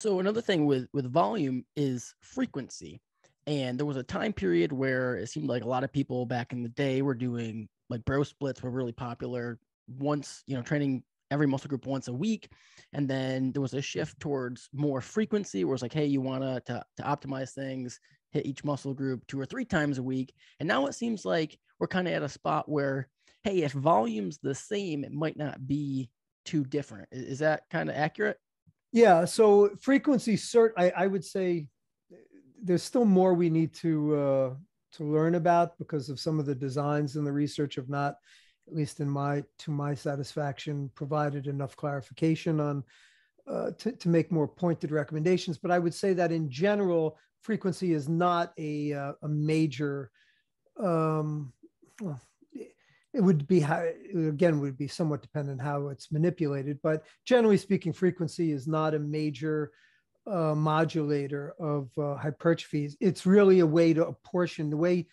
So another thing with with volume is frequency. And there was a time period where it seemed like a lot of people back in the day were doing like bro splits were really popular once, you know, training every muscle group once a week. And then there was a shift towards more frequency where it's like, hey, you want to to optimize things, hit each muscle group two or three times a week. And now it seems like we're kind of at a spot where, hey, if volume's the same, it might not be too different. Is that kind of accurate? Yeah. So frequency cert, I, I would say there's still more we need to uh, to learn about because of some of the designs and the research have not, at least in my to my satisfaction, provided enough clarification on uh, to, to make more pointed recommendations. But I would say that in general, frequency is not a, uh, a major um, well, it would be how again would be somewhat dependent how it's manipulated but generally speaking frequency is not a major uh, modulator of uh, hypertrophy it's really a way to apportion. The way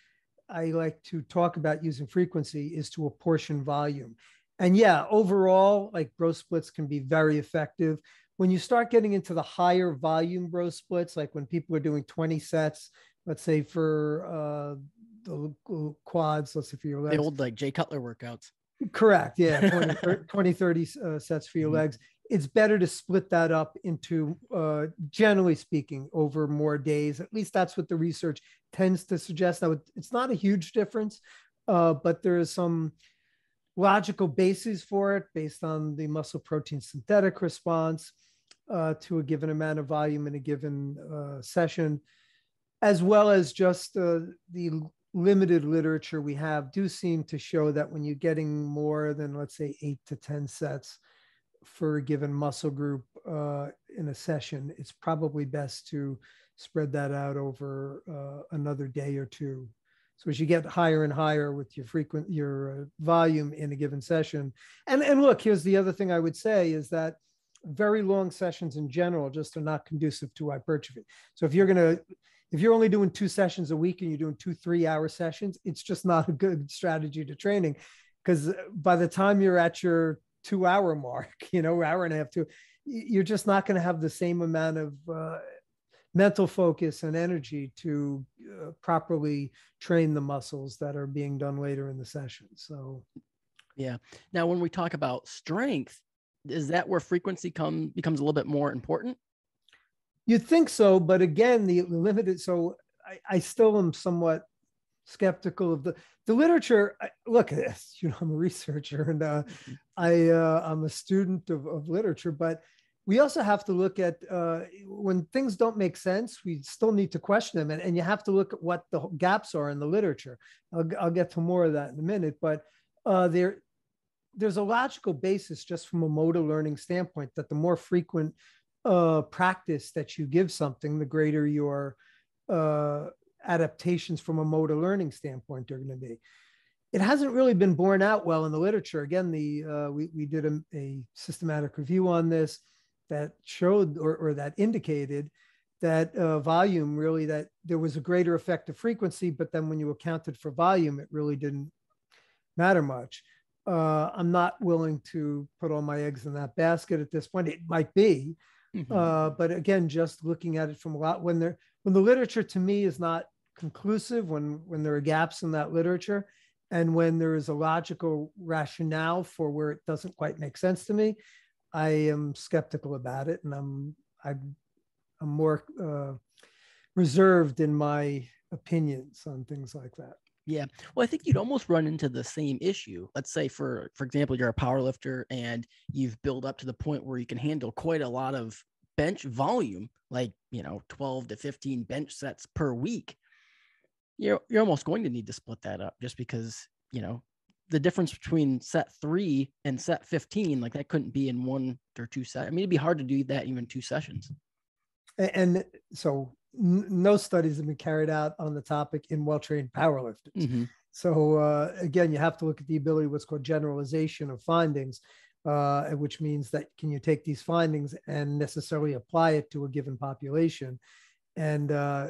i like to talk about using frequency is to apportion volume. And yeah overall like bro splits can be very effective. When you start getting into the higher volume bro splits like when people are doing 20 sets let's say for uh, the quads. Let's say for your legs. The old like Jay Cutler workouts. Correct. Yeah. 20, 30, 20 30 uh, sets for your mm-hmm. legs. It's better to split that up into, uh, generally speaking, over more days. At least that's what the research tends to suggest. Now, it's not a huge difference, uh, but there is some logical basis for it based on the muscle protein synthetic response uh, to a given amount of volume in a given uh, session, as well as just uh, the limited literature we have do seem to show that when you're getting more than let's say eight to 10 sets for a given muscle group uh, in a session, it's probably best to spread that out over uh, another day or two. So as you get higher and higher with your frequent your uh, volume in a given session, and and look, here's the other thing I would say is that very long sessions in general just are not conducive to hypertrophy. So if you're going to if you're only doing two sessions a week and you're doing two three hour sessions it's just not a good strategy to training because by the time you're at your two hour mark you know hour and a half two you're just not going to have the same amount of uh, mental focus and energy to uh, properly train the muscles that are being done later in the session so. Yeah. Now when we talk about strength is that where frequency come becomes a little bit more important You'd think so, but again, the limited. So I, I still am somewhat skeptical of the the literature. I, look at this. You know, I'm a researcher and uh, mm-hmm. I uh, I'm a student of, of literature, but we also have to look at uh, when things don't make sense. We still need to question them, and, and you have to look at what the gaps are in the literature. I'll, I'll get to more of that in a minute, but uh, there there's a logical basis just from a motor learning standpoint that the more frequent uh, practice that you give something, the greater your uh, adaptations from a motor learning standpoint are going to be. It hasn't really been borne out well in the literature. Again, the uh, we, we did a, a, systematic review on this that showed or, or that indicated that uh, volume really that there was a greater effect of frequency, but then when you accounted for volume, it really didn't matter much. Uh, I'm not willing to put all my eggs in that basket at this point. It might be, Mm-hmm. Uh, but again, just looking at it from a lot when there when the literature to me is not conclusive, when when there are gaps in that literature, and when there is a logical rationale for where it doesn't quite make sense to me, I am skeptical about it, and I'm I'm, I'm more uh, reserved in my opinions on things like that. Yeah. Well, I think you'd almost run into the same issue. Let's say for for example, you're a power lifter and you've built up to the point where you can handle quite a lot of bench volume, like, you know, 12 to 15 bench sets per week. You're you're almost going to need to split that up just because, you know, the difference between set 3 and set 15, like that couldn't be in one or two sets. I mean, it'd be hard to do that even two sessions. And so no studies have been carried out on the topic in well-trained powerlifters. Mm-hmm. So uh, again, you have to look at the ability, what's called generalization of findings, uh, which means that can you take these findings and necessarily apply it to a given population, and uh,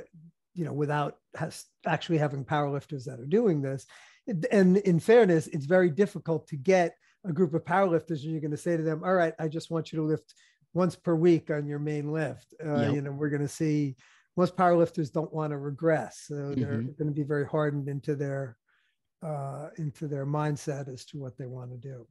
you know without has actually having powerlifters that are doing this. And in fairness, it's very difficult to get a group of powerlifters and you're going to say to them, "All right, I just want you to lift once per week on your main lift. Uh, Yep. You know, we're going to see most powerlifters don't want to regress, so they're Mhm. going to be very hardened into their uh, into their mindset as to what they want to do.